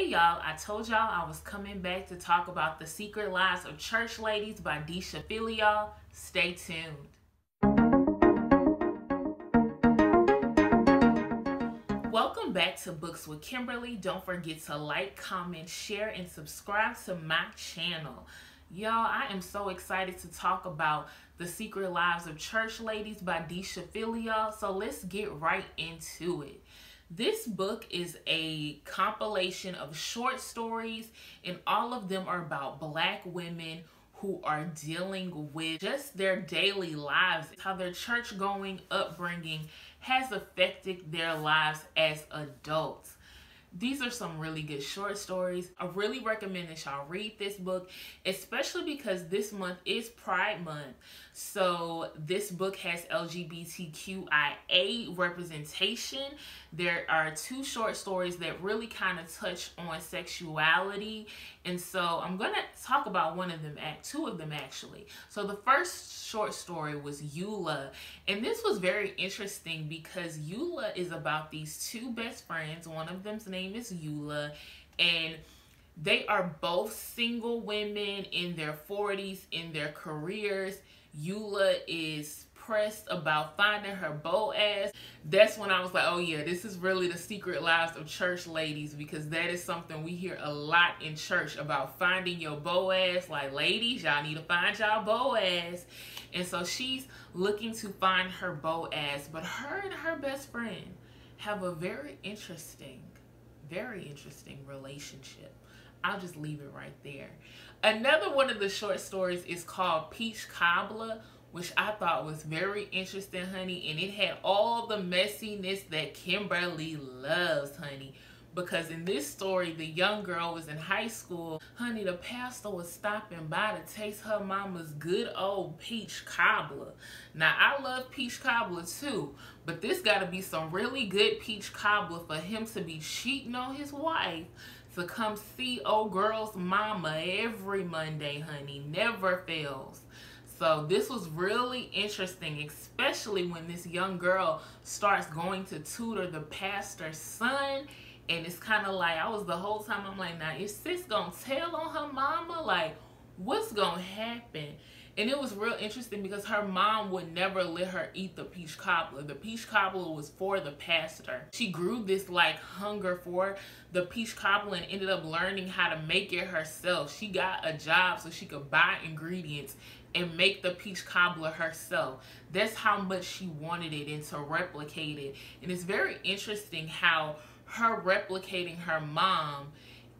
Hey y'all, I told y'all I was coming back to talk about The Secret Lives of Church Ladies by Deesha Philyaw. Stay tuned. Welcome back to Books with Kimberly. Don't forget to like, comment, share, and subscribe to my channel. Y'all, I am so excited to talk about The Secret Lives of Church Ladies by Deesha Philyaw. So let's get right into it. This book is a compilation of short stories, and all of them are about black women who are dealing with just their daily lives, how their church going upbringing has affected their lives as adults. These are some really good short stories. I really recommend that y'all read this book, especially because this month is Pride Month. So this book has LGBTQIA representation. There are two short stories that really kind of touch on sexuality. And so I'm going to talk about one of them, two of them actually. So the first short story was Eula. And this was very interesting because Eula is about these two best friends. One of them's name is Eula. And they are both single women in their 40s, in their careers Eula is pressed about finding her Boaz. That's when I was like, oh yeah, this is really the secret lives of church ladies because that is something we hear a lot in church about finding your Boaz. Like, ladies, y'all need to find y'all Boaz. And so she's looking to find her Boaz, but her and her best friend have a very interesting, very interesting relationship. I'll just leave it right there. Another one of the short stories is called Peach Cobbler, which I thought was very interesting, honey. And it had all the messiness that Kimberly loves, honey. Because in this story, the young girl was in high school. Honey, the pastor was stopping by to taste her mama's good old peach cobbler. Now, I love peach cobbler too, but this got to be some really good peach cobbler for him to be cheating on his wife to come see old girl's mama every Monday, honey. Never fails. So this was really interesting, especially when this young girl starts going to tutor the pastor's son. And it's kind of like, I was the whole time, I'm like, now, is sis to tell on her mama? Like, what's to happen? And it was real interesting because her mom would never let her eat the peach cobbler. The peach cobbler was for the pastor. She grew this like hunger for the peach cobbler and ended up learning how to make it herself. She got a job so she could buy ingredients and make the peach cobbler herself. That's how much she wanted it and to replicate it. And it's very interesting how her replicating her mom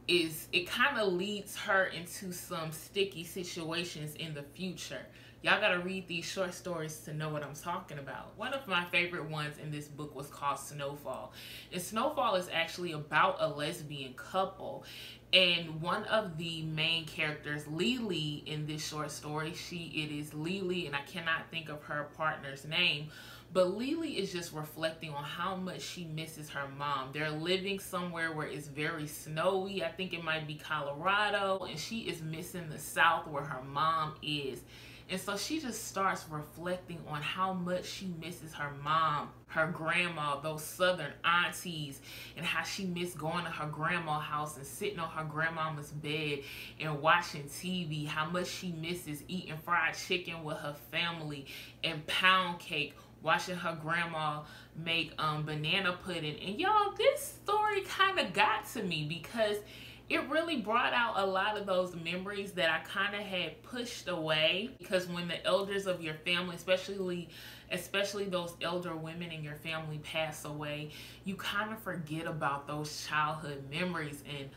is it kind of leads her into some sticky situations in the future. Y'all gotta read these short stories to know what I'm talking about. One of my favorite ones in this book was called Snowfall. And Snowfall is actually about a lesbian couple. And one of the main characters, Lily, in this short story, she it is Lily, and I cannot think of her partner's name, but Lily is just reflecting on how much she misses her mom. They're living somewhere where it's very snowy. I think it might be Colorado. And she is missing the South where her mom is. And so she just starts reflecting on how much she misses her mom, her grandma, those southern aunties, and how she missed going to her grandma's house and sitting on her grandmama's bed and watching TV, how much she misses eating fried chicken with her family and pound cake watching her grandma make um, banana pudding. And y'all, this story kind of got to me because it really brought out a lot of those memories that I kind of had pushed away because when the elders of your family, especially especially those elder women in your family pass away, you kind of forget about those childhood memories and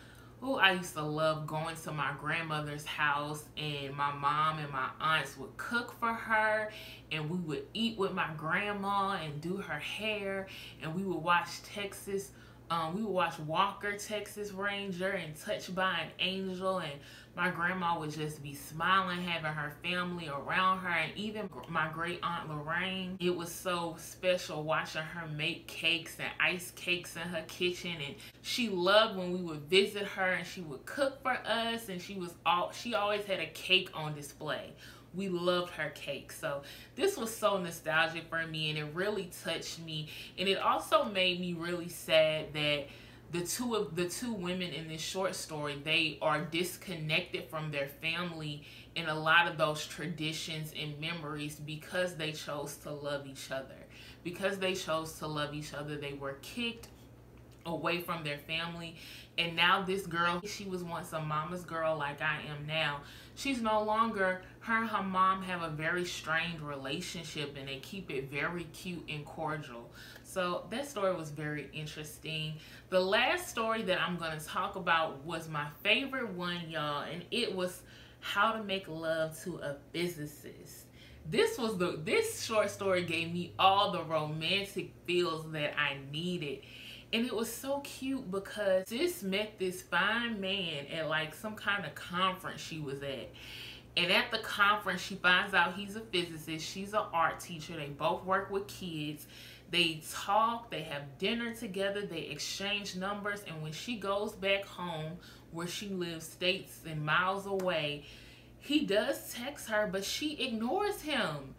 Oh, I used to love going to my grandmother's house and my mom and my aunts would cook for her and we would eat with my grandma and do her hair and we would watch Texas um, we would watch Walker, Texas Ranger, and Touched by an Angel, and my grandma would just be smiling, having her family around her, and even my great aunt Lorraine. It was so special watching her make cakes and ice cakes in her kitchen, and she loved when we would visit her, and she would cook for us, and she was all she always had a cake on display we loved her cake. So this was so nostalgic for me and it really touched me. And it also made me really sad that the two of the two women in this short story they are disconnected from their family in a lot of those traditions and memories because they chose to love each other because they chose to love each other they were kicked away from their family. And now this girl she was once a mama's girl like i am now. She's no longer her and her mom have a very strained relationship and they keep it very cute and cordial. So that story was very interesting. The last story that i'm going to talk about was my favorite one y'all and it was how to make love to a physicist. This was the this short story gave me all the romantic feels that i needed and it was so cute because sis met this fine man at like some kind of conference she was at. And at the conference, she finds out he's a physicist. She's an art teacher. They both work with kids. They talk, they have dinner together, they exchange numbers. And when she goes back home, where she lives states and miles away, he does text her, but she ignores him.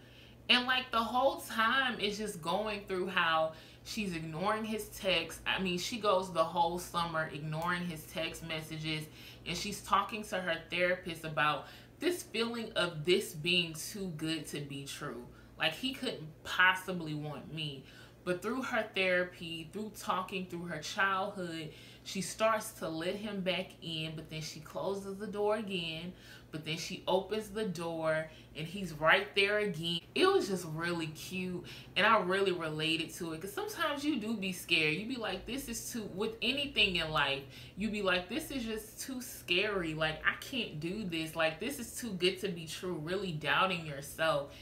And like the whole time is just going through how She's ignoring his texts. I mean, she goes the whole summer ignoring his text messages and she's talking to her therapist about this feeling of this being too good to be true. Like he couldn't possibly want me. But through her therapy, through talking through her childhood, she starts to let him back in, but then she closes the door again but then she opens the door and he's right there again. It was just really cute and I really related to it because sometimes you do be scared. You be like, this is too, with anything in life, you be like, this is just too scary. Like, I can't do this. Like, this is too good to be true. Really doubting yourself.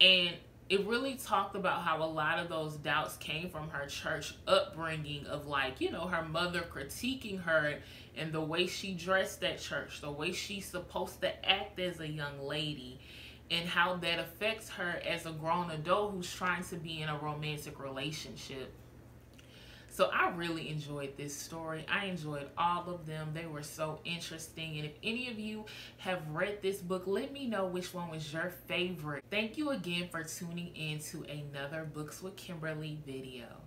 And it really talked about how a lot of those doubts came from her church upbringing of like, you know, her mother critiquing her and the way she dressed at church, the way she's supposed to act as a young lady, and how that affects her as a grown adult who's trying to be in a romantic relationship. So I really enjoyed this story. I enjoyed all of them. They were so interesting. And if any of you have read this book, let me know which one was your favorite. Thank you again for tuning in to another Books with Kimberly video.